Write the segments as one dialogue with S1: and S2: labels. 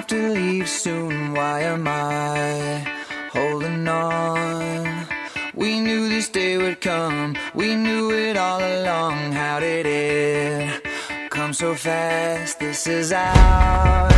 S1: have to leave soon, why am I holding on? We knew this day would come, we knew it all along. How did it come so fast? This is our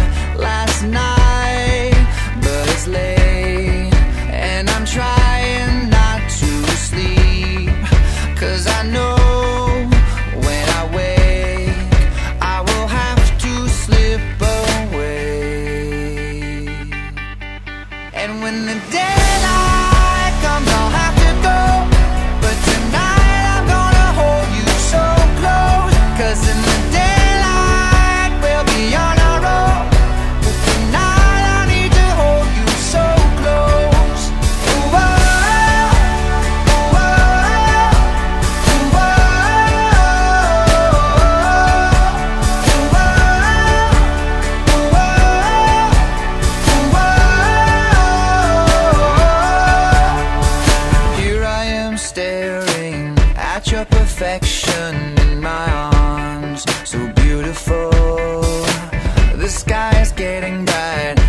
S1: when the day reflection in my arms, so beautiful. The sky is getting bright.